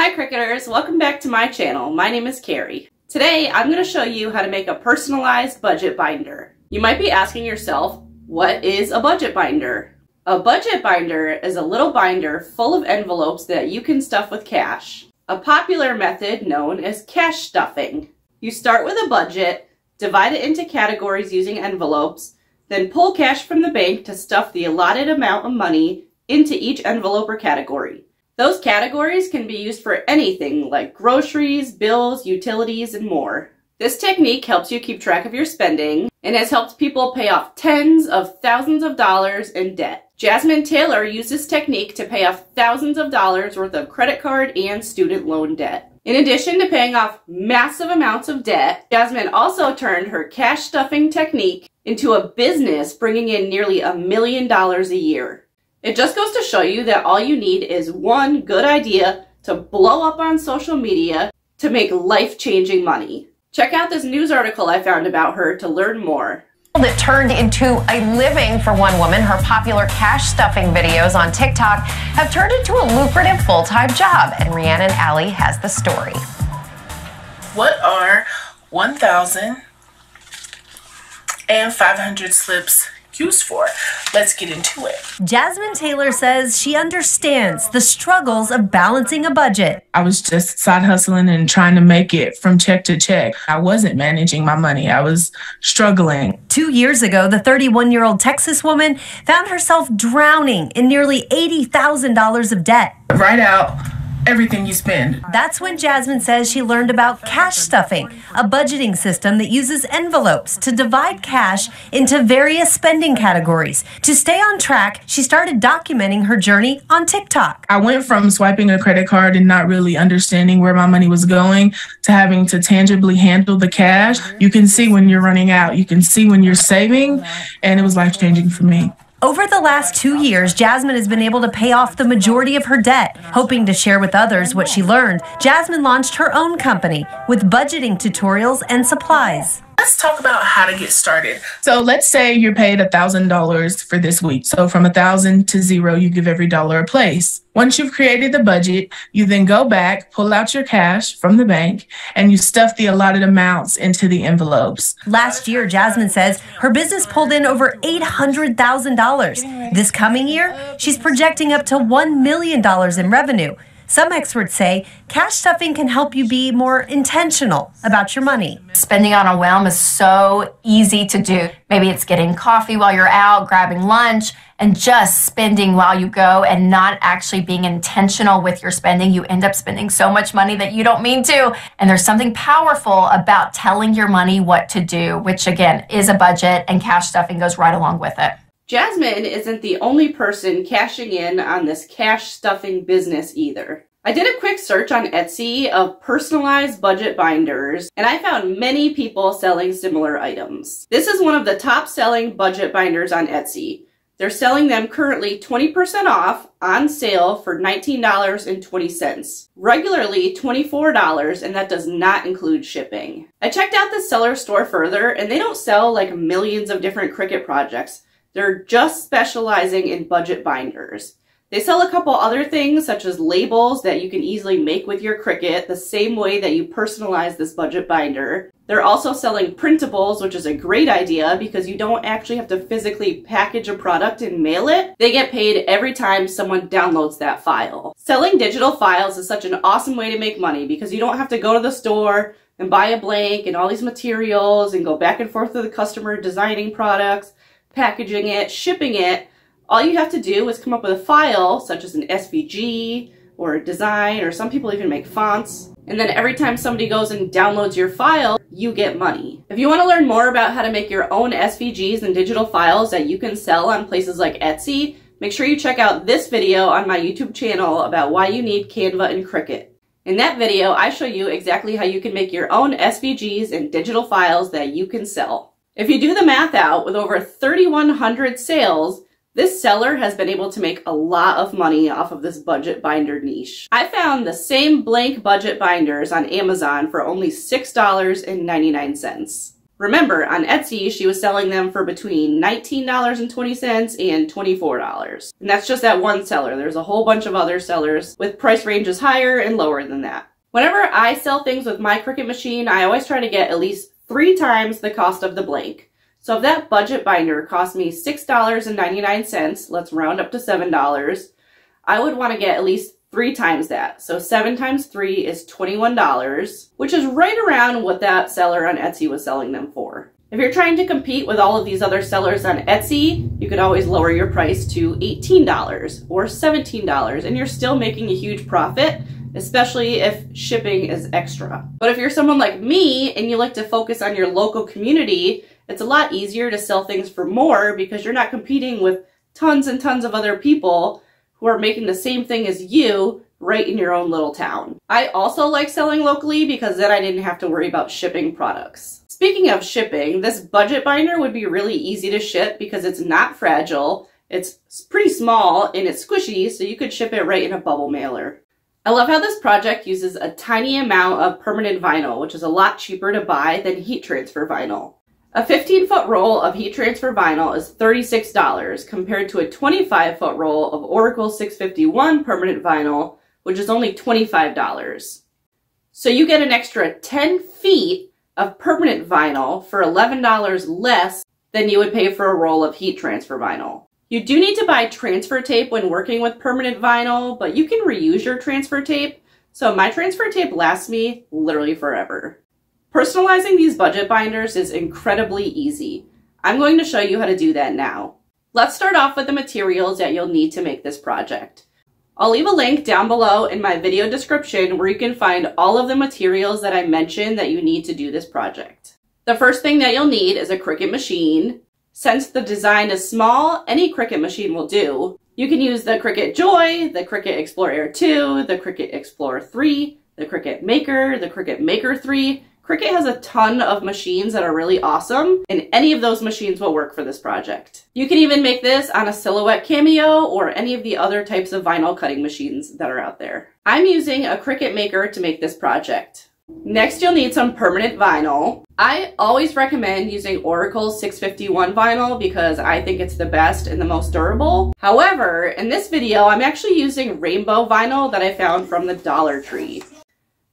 Hi Cricuters, welcome back to my channel. My name is Carrie. Today I'm going to show you how to make a personalized budget binder. You might be asking yourself, what is a budget binder? A budget binder is a little binder full of envelopes that you can stuff with cash. A popular method known as cash stuffing. You start with a budget, divide it into categories using envelopes, then pull cash from the bank to stuff the allotted amount of money into each envelope or category. Those categories can be used for anything like groceries, bills, utilities, and more. This technique helps you keep track of your spending and has helped people pay off tens of thousands of dollars in debt. Jasmine Taylor used this technique to pay off thousands of dollars worth of credit card and student loan debt. In addition to paying off massive amounts of debt, Jasmine also turned her cash stuffing technique into a business bringing in nearly a million dollars a year. It just goes to show you that all you need is one good idea to blow up on social media to make life-changing money. Check out this news article I found about her to learn more. That turned into a living for one woman. Her popular cash stuffing videos on TikTok have turned into a lucrative full time job. And Rhiannon Alley has the story. What are 1,000 and 500 slips used for. Let's get into it. Jasmine Taylor says she understands the struggles of balancing a budget. I was just side hustling and trying to make it from check to check. I wasn't managing my money, I was struggling. Two years ago, the 31 year old Texas woman found herself drowning in nearly $80,000 of debt. Right out everything you spend. That's when Jasmine says she learned about cash stuffing, a budgeting system that uses envelopes to divide cash into various spending categories. To stay on track, she started documenting her journey on TikTok. I went from swiping a credit card and not really understanding where my money was going to having to tangibly handle the cash. You can see when you're running out, you can see when you're saving, and it was life changing for me. Over the last two years, Jasmine has been able to pay off the majority of her debt. Hoping to share with others what she learned, Jasmine launched her own company with budgeting tutorials and supplies. Let's talk about how to get started. So let's say you're paid $1,000 for this week. So from 1000 to zero, you give every dollar a place. Once you've created the budget, you then go back, pull out your cash from the bank, and you stuff the allotted amounts into the envelopes. Last year, Jasmine says her business pulled in over $800,000. This coming year, she's projecting up to $1 million in revenue. Some experts say cash stuffing can help you be more intentional about your money. Spending on a whim is so easy to do. Maybe it's getting coffee while you're out, grabbing lunch, and just spending while you go and not actually being intentional with your spending. You end up spending so much money that you don't mean to. And there's something powerful about telling your money what to do, which again is a budget, and cash stuffing goes right along with it. Jasmine isn't the only person cashing in on this cash stuffing business either. I did a quick search on Etsy of personalized budget binders, and I found many people selling similar items. This is one of the top selling budget binders on Etsy. They're selling them currently 20% off on sale for $19.20. Regularly $24 and that does not include shipping. I checked out the seller store further and they don't sell like millions of different Cricut projects. They're just specializing in budget binders. They sell a couple other things such as labels that you can easily make with your Cricut the same way that you personalize this budget binder. They're also selling printables, which is a great idea because you don't actually have to physically package a product and mail it. They get paid every time someone downloads that file. Selling digital files is such an awesome way to make money because you don't have to go to the store and buy a blank and all these materials and go back and forth with the customer designing products packaging it, shipping it, all you have to do is come up with a file such as an SVG or a design or some people even make fonts. And then every time somebody goes and downloads your file, you get money. If you want to learn more about how to make your own SVGs and digital files that you can sell on places like Etsy, make sure you check out this video on my YouTube channel about why you need Canva and Cricut. In that video, I show you exactly how you can make your own SVGs and digital files that you can sell. If you do the math out, with over 3,100 sales, this seller has been able to make a lot of money off of this budget binder niche. I found the same blank budget binders on Amazon for only $6.99. Remember, on Etsy, she was selling them for between $19.20 and $24. And that's just that one seller. There's a whole bunch of other sellers with price ranges higher and lower than that. Whenever I sell things with my Cricut machine, I always try to get at least three times the cost of the blank. So if that budget binder cost me $6.99, let's round up to $7, I would want to get at least three times that. So seven times three is $21, which is right around what that seller on Etsy was selling them for. If you're trying to compete with all of these other sellers on Etsy, you could always lower your price to $18 or $17 and you're still making a huge profit, especially if shipping is extra. But if you're someone like me and you like to focus on your local community, it's a lot easier to sell things for more because you're not competing with tons and tons of other people who are making the same thing as you right in your own little town. I also like selling locally because then I didn't have to worry about shipping products. Speaking of shipping, this budget binder would be really easy to ship because it's not fragile, it's pretty small, and it's squishy, so you could ship it right in a bubble mailer. I love how this project uses a tiny amount of permanent vinyl, which is a lot cheaper to buy than heat transfer vinyl. A 15 foot roll of heat transfer vinyl is $36 compared to a 25 foot roll of Oracal 651 permanent vinyl, which is only $25. So you get an extra 10 feet of permanent vinyl for $11 less than you would pay for a roll of heat transfer vinyl. You do need to buy transfer tape when working with permanent vinyl, but you can reuse your transfer tape. So my transfer tape lasts me literally forever. Personalizing these budget binders is incredibly easy. I'm going to show you how to do that now. Let's start off with the materials that you'll need to make this project. I'll leave a link down below in my video description where you can find all of the materials that I mentioned that you need to do this project. The first thing that you'll need is a Cricut machine. Since the design is small, any Cricut machine will do. You can use the Cricut Joy, the Cricut Explore Air 2, the Cricut Explore 3, the Cricut Maker, the Cricut Maker 3, Cricut has a ton of machines that are really awesome, and any of those machines will work for this project. You can even make this on a Silhouette Cameo or any of the other types of vinyl cutting machines that are out there. I'm using a Cricut Maker to make this project. Next, you'll need some permanent vinyl. I always recommend using Oracal 651 vinyl because I think it's the best and the most durable. However, in this video, I'm actually using rainbow vinyl that I found from the Dollar Tree.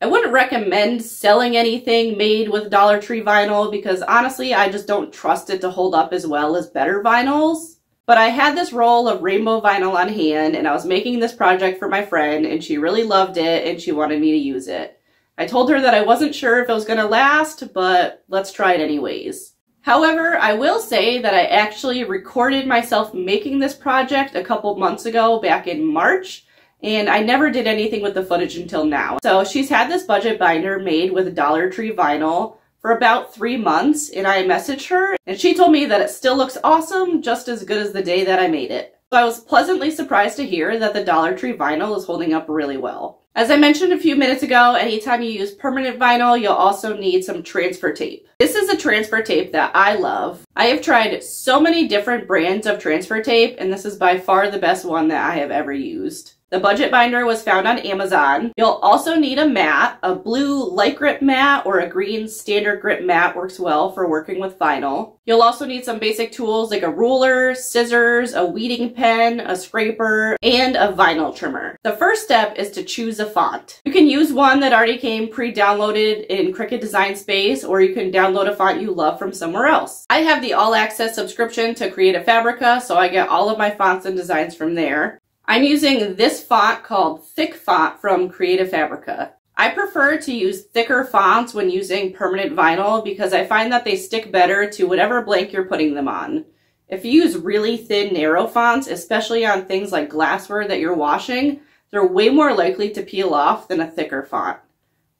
I wouldn't recommend selling anything made with Dollar Tree vinyl because honestly, I just don't trust it to hold up as well as better vinyls. But I had this roll of rainbow vinyl on hand and I was making this project for my friend and she really loved it and she wanted me to use it. I told her that I wasn't sure if it was going to last, but let's try it anyways. However, I will say that I actually recorded myself making this project a couple months ago back in March and I never did anything with the footage until now. So she's had this budget binder made with Dollar Tree vinyl for about three months and I messaged her and she told me that it still looks awesome, just as good as the day that I made it. So I was pleasantly surprised to hear that the Dollar Tree vinyl is holding up really well. As I mentioned a few minutes ago, anytime you use permanent vinyl, you'll also need some transfer tape. This is a transfer tape that I love. I have tried so many different brands of transfer tape, and this is by far the best one that I have ever used. The budget binder was found on Amazon. You'll also need a mat. A blue light grip mat or a green standard grip mat works well for working with vinyl. You'll also need some basic tools like a ruler, scissors, a weeding pen, a scraper, and a vinyl trimmer. The first step is to choose a font. You can use one that already came pre-downloaded in Cricut Design Space or you can download a font you love from somewhere else. I have the all access subscription to Creative Fabrica so I get all of my fonts and designs from there. I'm using this font called Thick Font from Creative Fabrica. I prefer to use thicker fonts when using permanent vinyl because I find that they stick better to whatever blank you're putting them on. If you use really thin, narrow fonts, especially on things like glassware that you're washing, they're way more likely to peel off than a thicker font.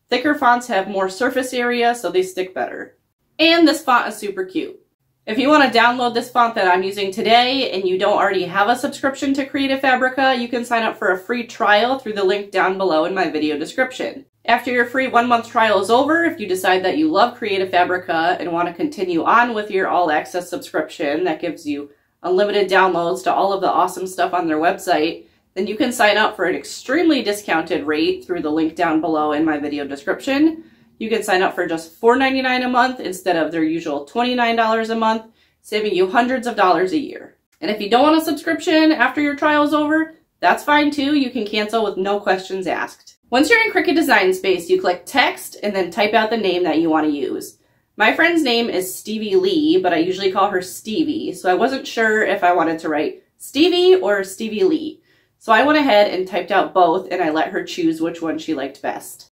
Thicker fonts have more surface area, so they stick better. And this font is super cute. If you want to download this font that I'm using today and you don't already have a subscription to Creative Fabrica, you can sign up for a free trial through the link down below in my video description. After your free one month trial is over, if you decide that you love Creative Fabrica and want to continue on with your all access subscription that gives you unlimited downloads to all of the awesome stuff on their website, then you can sign up for an extremely discounted rate through the link down below in my video description. You can sign up for just $4.99 a month instead of their usual $29 a month, saving you hundreds of dollars a year. And if you don't want a subscription after your trial is over, that's fine too. You can cancel with no questions asked. Once you're in Cricut Design Space, you click text and then type out the name that you want to use. My friend's name is Stevie Lee, but I usually call her Stevie, so I wasn't sure if I wanted to write Stevie or Stevie Lee. So I went ahead and typed out both and I let her choose which one she liked best.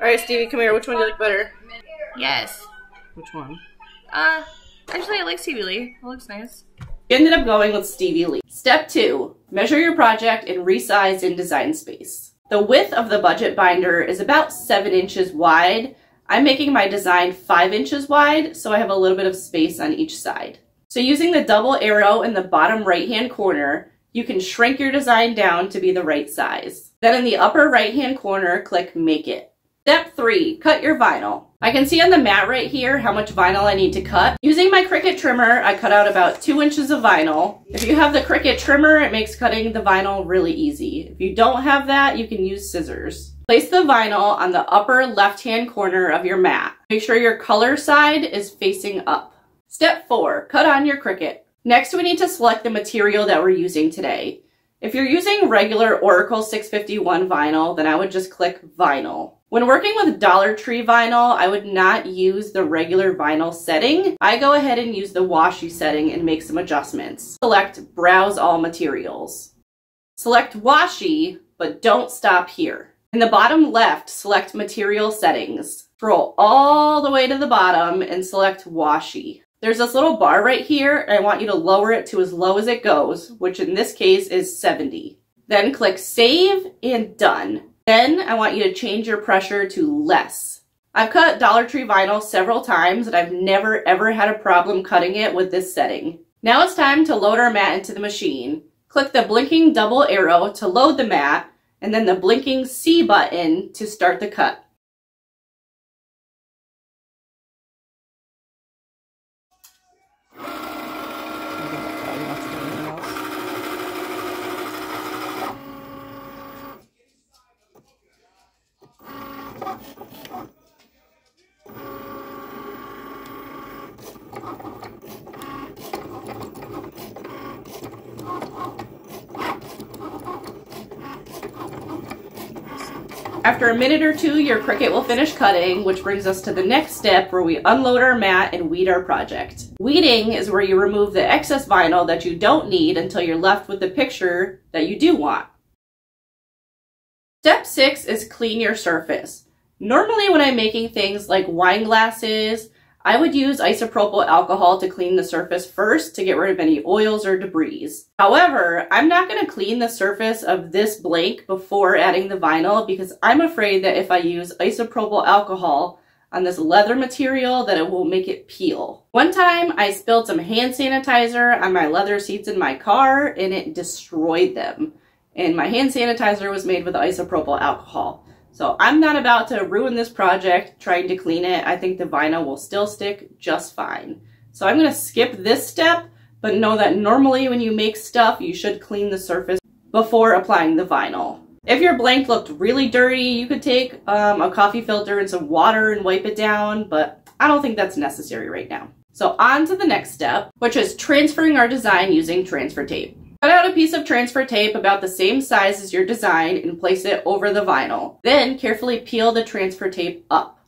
Alright, Stevie, come here. Which one do you like better? Yes. Which one? Uh, actually, I like Stevie Lee. It looks nice. You ended up going with Stevie Lee. Step two, measure your project and resize in Design Space. The width of the budget binder is about seven inches wide. I'm making my design five inches wide, so I have a little bit of space on each side. So using the double arrow in the bottom right-hand corner, you can shrink your design down to be the right size. Then in the upper right-hand corner, click Make It. Step 3. Cut your vinyl. I can see on the mat right here how much vinyl I need to cut. Using my Cricut trimmer, I cut out about 2 inches of vinyl. If you have the Cricut trimmer, it makes cutting the vinyl really easy. If you don't have that, you can use scissors. Place the vinyl on the upper left-hand corner of your mat. Make sure your color side is facing up. Step 4. Cut on your Cricut. Next, we need to select the material that we're using today. If you're using regular Oracal 651 vinyl, then I would just click Vinyl. When working with Dollar Tree vinyl, I would not use the regular vinyl setting. I go ahead and use the washi setting and make some adjustments. Select Browse All Materials. Select Washi, but don't stop here. In the bottom left, select Material Settings. Scroll all the way to the bottom and select Washi. There's this little bar right here, and I want you to lower it to as low as it goes, which in this case is 70. Then click Save and Done. Then I want you to change your pressure to less. I've cut Dollar Tree vinyl several times and I've never ever had a problem cutting it with this setting. Now it's time to load our mat into the machine. Click the blinking double arrow to load the mat and then the blinking C button to start the cut. After a minute or two, your Cricut will finish cutting, which brings us to the next step where we unload our mat and weed our project. Weeding is where you remove the excess vinyl that you don't need until you're left with the picture that you do want. Step six is clean your surface. Normally when I'm making things like wine glasses, I would use isopropyl alcohol to clean the surface first to get rid of any oils or debris. However, I'm not going to clean the surface of this blank before adding the vinyl because I'm afraid that if I use isopropyl alcohol on this leather material that it will make it peel. One time I spilled some hand sanitizer on my leather seats in my car and it destroyed them. And my hand sanitizer was made with isopropyl alcohol. So I'm not about to ruin this project trying to clean it. I think the vinyl will still stick just fine. So I'm going to skip this step, but know that normally when you make stuff, you should clean the surface before applying the vinyl. If your blank looked really dirty, you could take um, a coffee filter and some water and wipe it down, but I don't think that's necessary right now. So on to the next step, which is transferring our design using transfer tape. Cut out a piece of transfer tape about the same size as your design and place it over the vinyl. Then carefully peel the transfer tape up.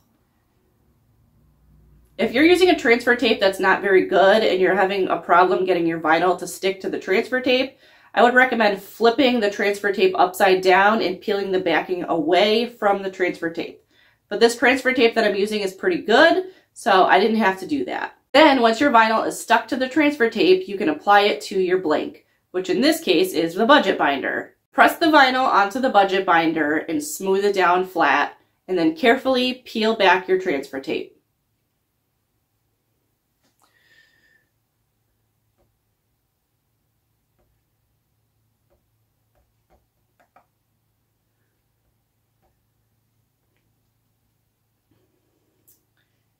If you're using a transfer tape that's not very good and you're having a problem getting your vinyl to stick to the transfer tape, I would recommend flipping the transfer tape upside down and peeling the backing away from the transfer tape. But this transfer tape that I'm using is pretty good, so I didn't have to do that. Then once your vinyl is stuck to the transfer tape, you can apply it to your blank which in this case is the budget binder. Press the vinyl onto the budget binder and smooth it down flat, and then carefully peel back your transfer tape.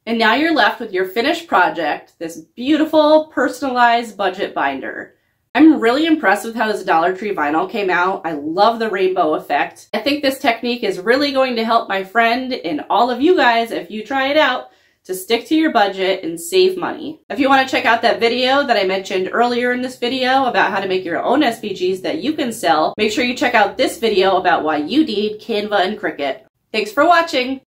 And now you're left with your finished project, this beautiful personalized budget binder. I'm really impressed with how this Dollar Tree vinyl came out. I love the rainbow effect. I think this technique is really going to help my friend and all of you guys if you try it out to stick to your budget and save money. If you want to check out that video that I mentioned earlier in this video about how to make your own SVGs that you can sell, make sure you check out this video about why you need Canva and Cricut. Thanks for watching!